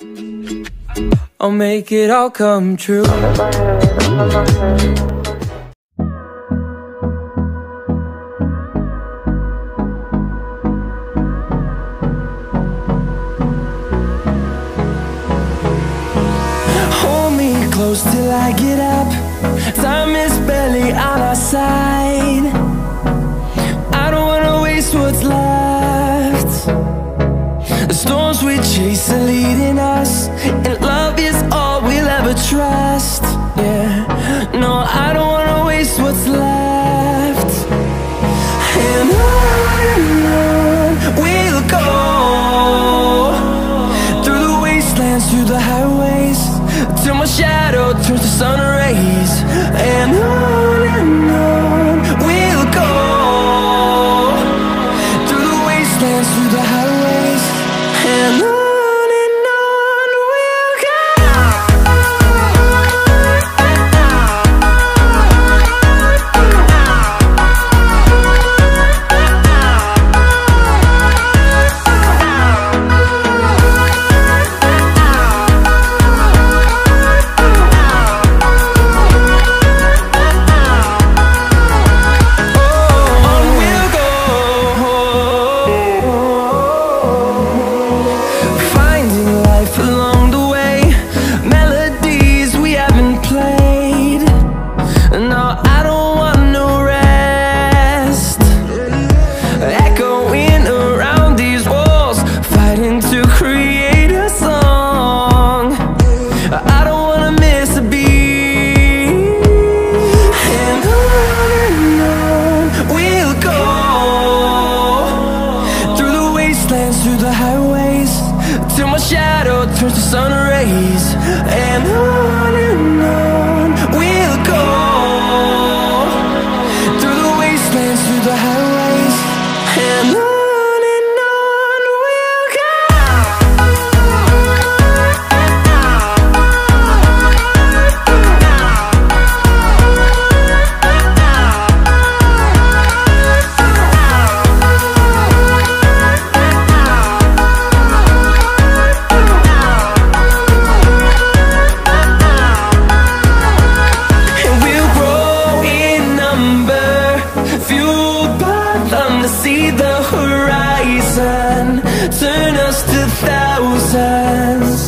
I'll make it all come true. Hold me close till I get up. Time is barely on our side. dreams we chase are leading us, and just a thousand.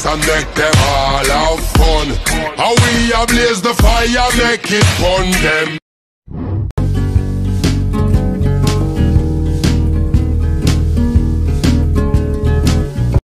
place and make them all have fun. How we have blazed the fire, make it fun them.